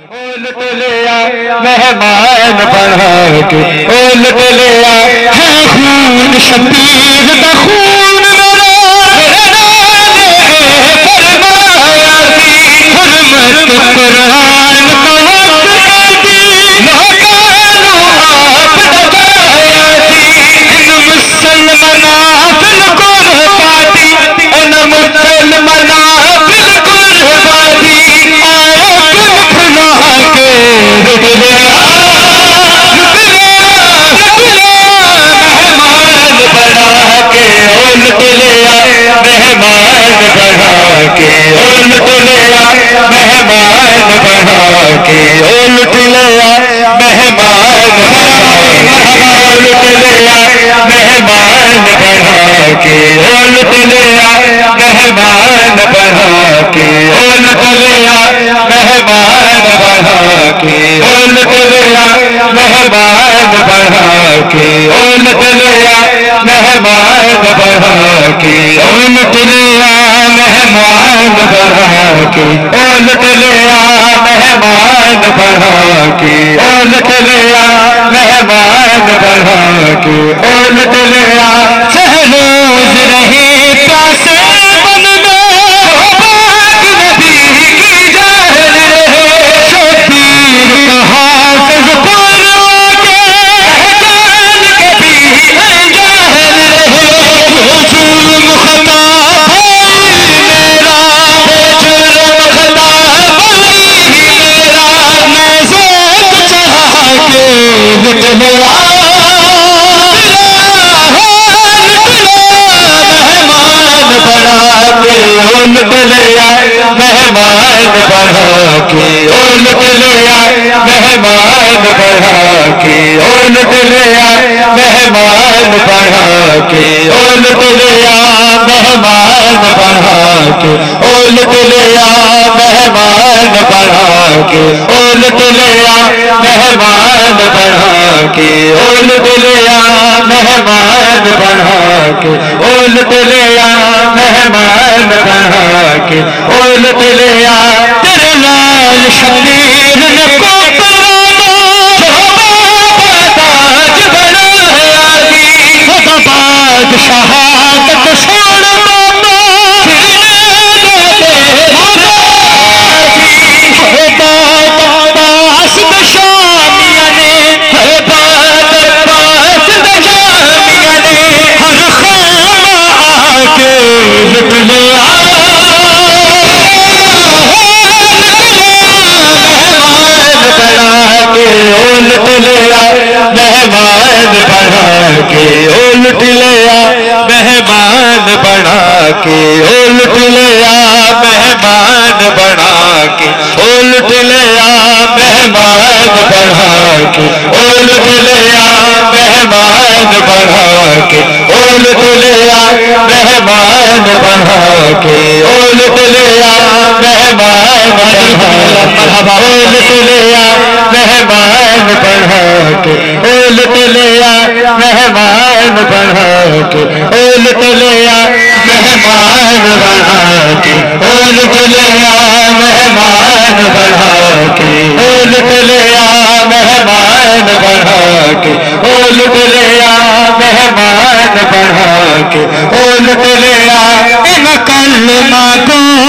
Alt لیا مہمان بنا کے اولٹ لیا ہے خون شبیر دخون لٹ لیا مہمان بنا کے او لٹ لیا مہمان بنا لٹ لیا مہمان بنا کے او لٹ لیا مہمان بنا کے او لٹ لیا مہمان بنا کے او لٹ لیا مہمان بنا کے او لٹ لیا مہمان بنا کے او لٹ مہمان بڑھا کے الٹ لیا مہمان بڑھا کے الٹ لیا مہمان بڑھا کے بڑھا کے اور آئے مہمان بڑھا کے اور نکلیا مہمان بڑھا کے اور نکلیا مہمان بڑھا کے اور آئے مہمان بڑھا کے اور نکلیا مہمان بڑھا کے اور نکلیا مہمان بڑھا کے اور نکلیا مہمان بڑھا کے اور نکلیا شبیر نے کو او لیا مہمان بنا کے۔ او لٹ لیا مہمان بنا کے۔ او لٹ لیا مہمان بنا کے۔ او لٹ لیا مہمان بنا کے۔ او لٹ لیا مہمان بنا کے۔ او لٹ لیا مہمان بنا کے۔ او لیا مہمان کے او لٹ لیا مہمان بڑھا کے او لٹ لیا ان کلمہ کو